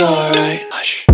alright. Hush.